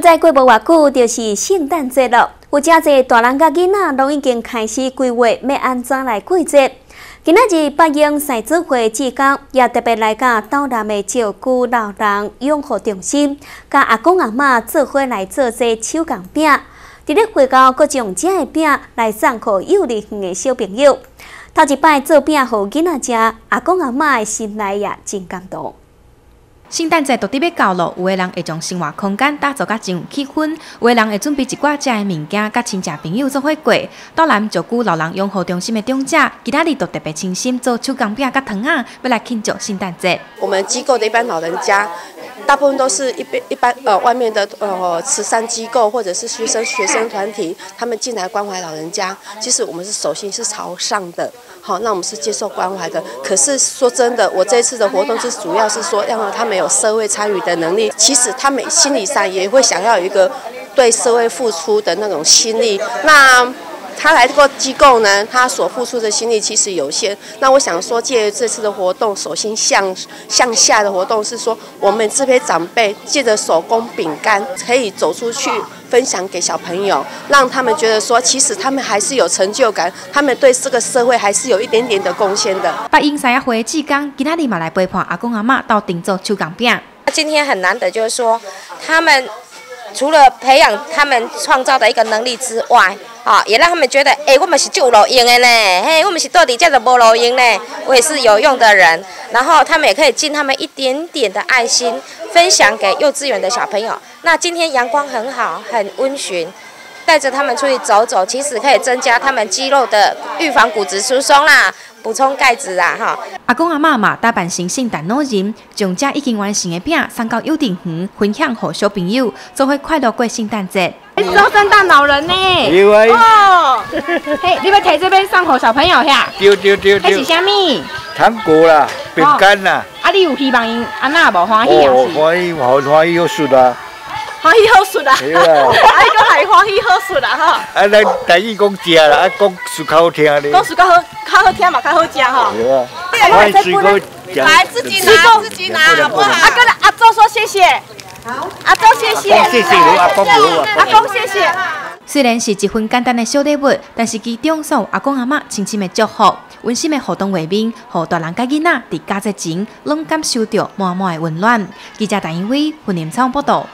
再过无偌久，就是圣诞节了。有真侪大人甲囡仔拢已经开始规划要安怎来过节。今仔日北英赛子会志工也特别来甲岛南的照顾老人养护中心，甲阿公阿嬷做伙来做些手工饼。伫咧会高，搁将这个饼来送互幼儿园的小朋友。头一摆做饼互囡仔食，阿公阿嬷的心内也真感动。圣诞节到底要到咯，有的人会将生活空间打造甲真有气氛，有的人会准备一寡食的物件，甲亲戚朋友做伙过。当然照顾老人养护中心的长者，其他日都特别清心做手工饼甲糖啊，要来庆祝圣诞节。我们机构的一般老人家。大部分都是一般一般呃外面的呃慈善机构或者是学生学生团体，他们进来关怀老人家。其实我们是手心是朝上的，好，那我们是接受关怀的。可是说真的，我这次的活动是主要是说让他们有社会参与的能力。其实他们心理上也会想要有一个对社会付出的那种心力。那他来这个机构呢，他所付出的心力其实有限。那我想说，借这次的活动，首先向向下的活动是说，我们这批长辈借着手工饼干，可以走出去分享给小朋友，让他们觉得说，其实他们还是有成就感，他们对这个社会还是有一点点的贡献的。八英三亚回志刚，今天立马来陪伴阿公阿妈到定做手工饼。今天很难得，就是说他们。除了培养他们创造的一个能力之外，啊，也让他们觉得，哎，我们是就路用的呢，嘿，我们是到底叫做无路用呢，我也是有用的人。然后他们也可以尽他们一点点的爱心，分享给幼稚园的小朋友。那今天阳光很好，很温驯。带着他们出去走走，其实可以增加他们肌肉的，预防骨质疏松啦，补充钙质啊，哈。阿公阿妈嘛，打扮成圣诞老人，将这已经完成的饼送到幼稚园，分享给小朋友，做伙快乐过圣诞节。你做圣诞老人呢？有啊。哦。嘿，你要提这边送给小朋友呀？丢丢丢丢。这是啥物？糖果啦，饼干啦。啊，你有希望因安那无欢喜啊？哦，欢喜，好欢喜，有数啊。欢喜好顺啊！哎，个系欢喜好顺啊！哈！啊，咱台语讲食啦，啊，讲说较好听咧。讲说较好，较好听嘛，较好食吼。对啊。来，自己拿，来自己拿，自己拿，好不好？阿哥，阿周说谢谢。好。阿周谢谢。谢谢你，阿公阿公谢谢。虽然是一份简单的小礼物，但是其中有阿公阿妈亲切的祝福、温馨的互动画面，和大人甲囡仔伫家节前拢感受到满满的温暖。记者陈一伟、胡念昌报道。